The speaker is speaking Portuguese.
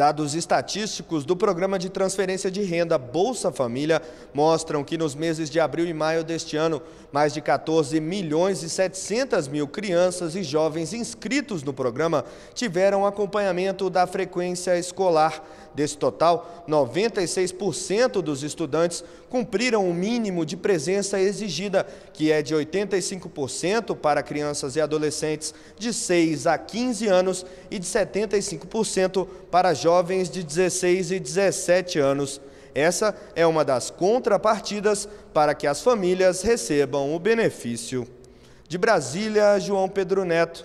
Dados estatísticos do Programa de Transferência de Renda Bolsa Família mostram que nos meses de abril e maio deste ano, mais de 14 milhões e 700 mil crianças e jovens inscritos no programa tiveram acompanhamento da frequência escolar. Desse total, 96% dos estudantes cumpriram o mínimo de presença exigida, que é de 85% para crianças e adolescentes de 6 a 15 anos e de 75% para jovens de 16 e 17 anos. Essa é uma das contrapartidas para que as famílias recebam o benefício. De Brasília, João Pedro Neto.